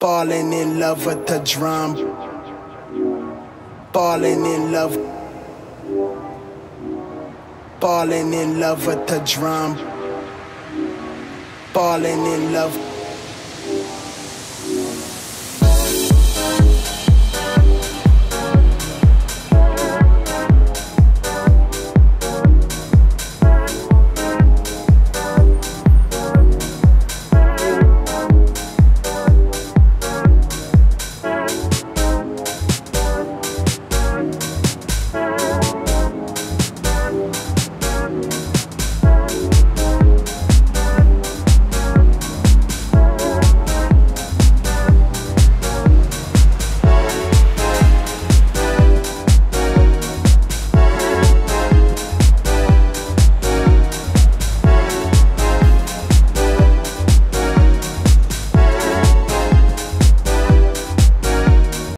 Falling in love with the drum. Falling in love. Falling in love with the drum. Falling in love.